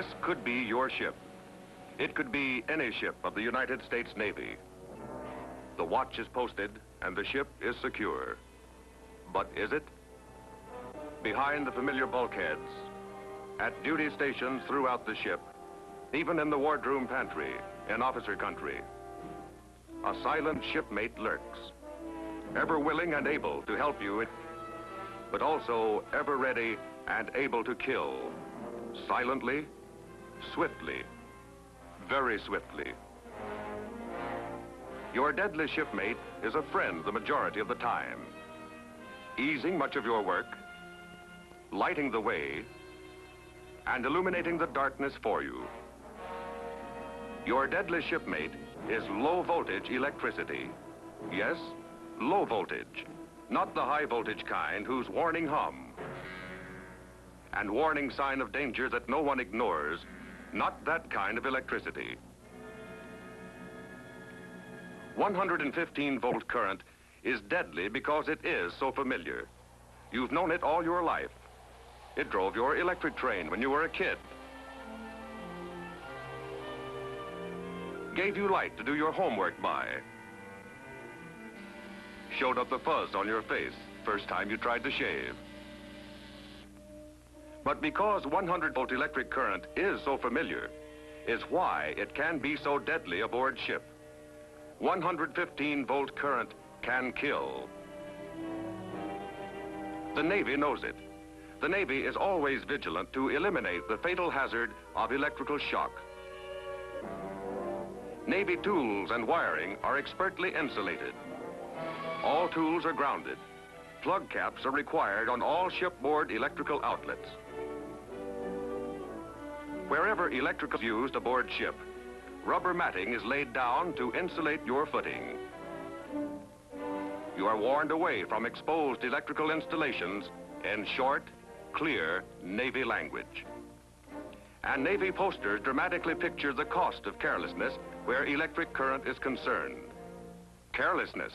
This could be your ship. It could be any ship of the United States Navy. The watch is posted and the ship is secure. But is it? Behind the familiar bulkheads, at duty stations throughout the ship, even in the wardroom pantry in officer country, a silent shipmate lurks, ever willing and able to help you, but also ever ready and able to kill, silently, swiftly, very swiftly. Your deadly shipmate is a friend the majority of the time, easing much of your work, lighting the way, and illuminating the darkness for you. Your deadly shipmate is low voltage electricity. Yes, low voltage, not the high voltage kind whose warning hum and warning sign of danger that no one ignores, not that kind of electricity. 115 volt current is deadly because it is so familiar. You've known it all your life. It drove your electric train when you were a kid. Gave you light to do your homework by. Showed up the fuzz on your face first time you tried to shave. But because 100 volt electric current is so familiar, is why it can be so deadly aboard ship. 115 volt current can kill. The Navy knows it. The Navy is always vigilant to eliminate the fatal hazard of electrical shock. Navy tools and wiring are expertly insulated. All tools are grounded. Plug caps are required on all shipboard electrical outlets. Wherever electrical is used aboard ship, rubber matting is laid down to insulate your footing. You are warned away from exposed electrical installations in short, clear Navy language. And Navy posters dramatically picture the cost of carelessness where electric current is concerned. Carelessness.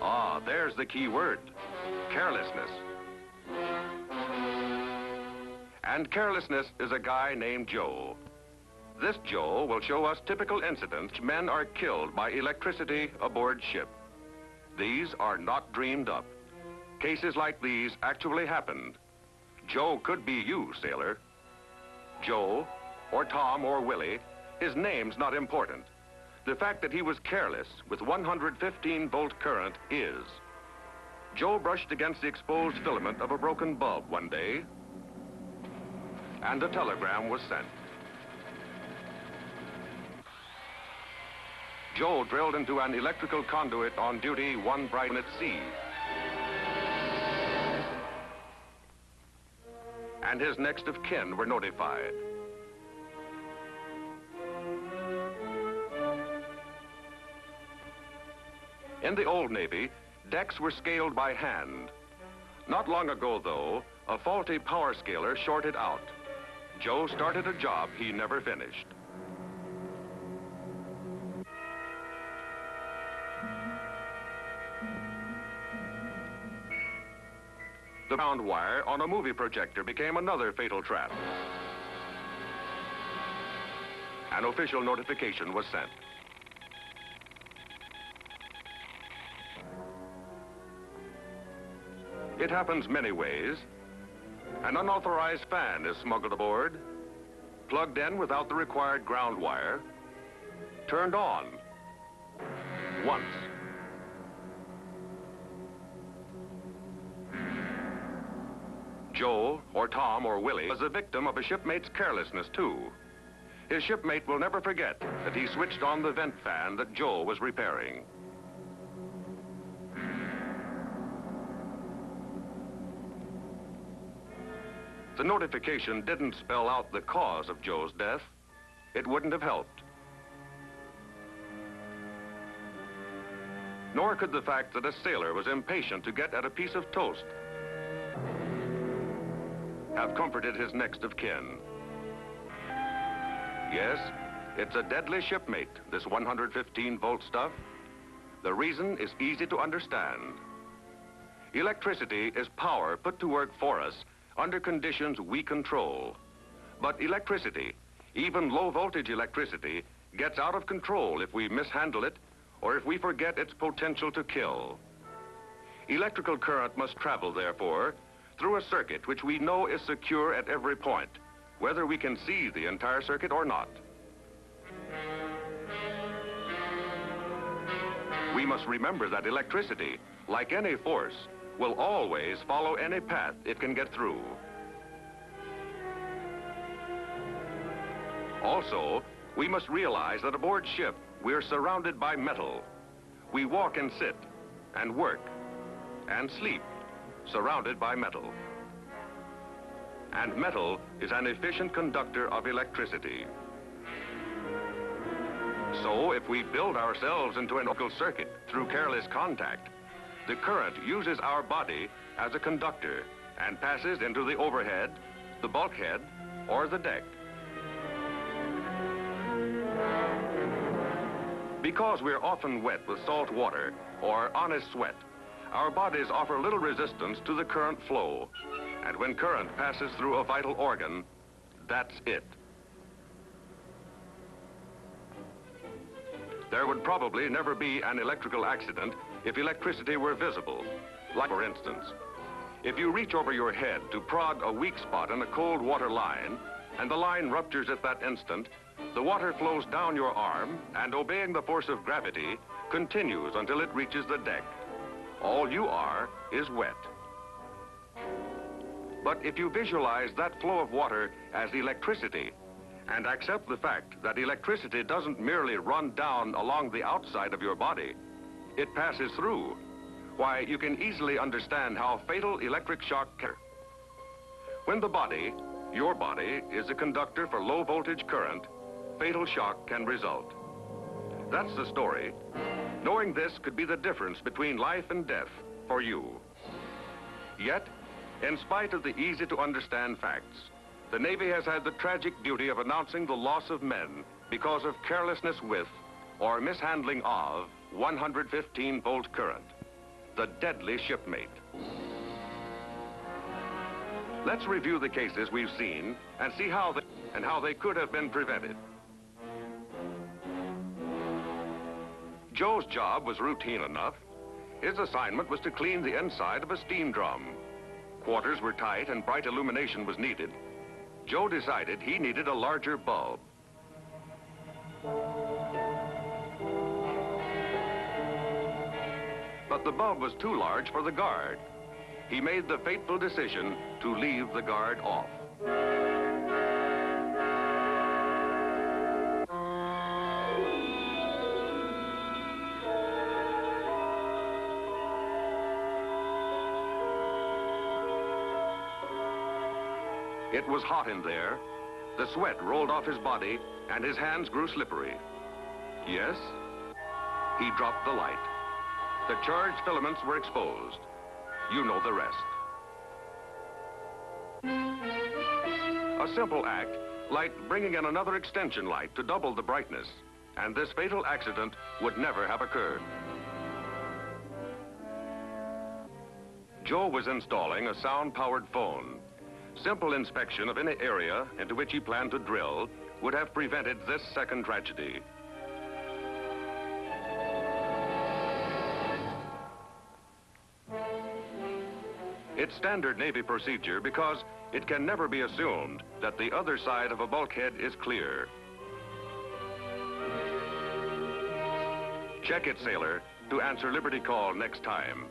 Ah, there's the key word. Carelessness. And carelessness is a guy named Joe. This Joe will show us typical incidents men are killed by electricity aboard ship. These are not dreamed up. Cases like these actually happened. Joe could be you, sailor. Joe, or Tom, or Willie, his name's not important. The fact that he was careless with 115 volt current is. Joe brushed against the exposed filament of a broken bulb one day and a telegram was sent. Joe drilled into an electrical conduit on duty one bright at sea. And his next of kin were notified. In the old Navy, decks were scaled by hand. Not long ago, though, a faulty power scaler shorted out. Joe started a job he never finished. The bound wire on a movie projector became another fatal trap. An official notification was sent. It happens many ways, an unauthorized fan is smuggled aboard, plugged in without the required ground wire, turned on once. Joe, or Tom, or Willie was a victim of a shipmate's carelessness, too. His shipmate will never forget that he switched on the vent fan that Joe was repairing. The notification didn't spell out the cause of Joe's death. It wouldn't have helped. Nor could the fact that a sailor was impatient to get at a piece of toast have comforted his next of kin. Yes, it's a deadly shipmate, this 115 volt stuff. The reason is easy to understand. Electricity is power put to work for us under conditions we control. But electricity, even low voltage electricity, gets out of control if we mishandle it or if we forget its potential to kill. Electrical current must travel, therefore, through a circuit which we know is secure at every point, whether we can see the entire circuit or not. We must remember that electricity, like any force, will always follow any path it can get through. Also, we must realize that aboard ship, we're surrounded by metal. We walk and sit, and work, and sleep, surrounded by metal. And metal is an efficient conductor of electricity. So if we build ourselves into an electrical circuit through careless contact, the current uses our body as a conductor and passes into the overhead, the bulkhead, or the deck. Because we're often wet with salt water or honest sweat, our bodies offer little resistance to the current flow. And when current passes through a vital organ, that's it. There would probably never be an electrical accident if electricity were visible. Like, for instance, if you reach over your head to prod a weak spot in a cold water line, and the line ruptures at that instant, the water flows down your arm and, obeying the force of gravity, continues until it reaches the deck. All you are is wet. But if you visualize that flow of water as electricity and accept the fact that electricity doesn't merely run down along the outside of your body, it passes through, why, you can easily understand how fatal electric shock can. When the body, your body, is a conductor for low voltage current, fatal shock can result. That's the story. Knowing this could be the difference between life and death for you. Yet, in spite of the easy to understand facts, the Navy has had the tragic duty of announcing the loss of men because of carelessness with or mishandling of 115 volt current, the deadly shipmate. Let's review the cases we've seen and see how they, and how they could have been prevented. Joe's job was routine enough. His assignment was to clean the inside of a steam drum. Quarters were tight and bright illumination was needed. Joe decided he needed a larger bulb. But the bulb was too large for the guard. He made the fateful decision to leave the guard off. It was hot in there. The sweat rolled off his body, and his hands grew slippery. Yes, he dropped the light. The charged filaments were exposed. You know the rest. A simple act, like bringing in another extension light to double the brightness, and this fatal accident would never have occurred. Joe was installing a sound-powered phone Simple inspection of any area into which he planned to drill would have prevented this second tragedy. It's standard Navy procedure because it can never be assumed that the other side of a bulkhead is clear. Check it, sailor, to answer Liberty Call next time.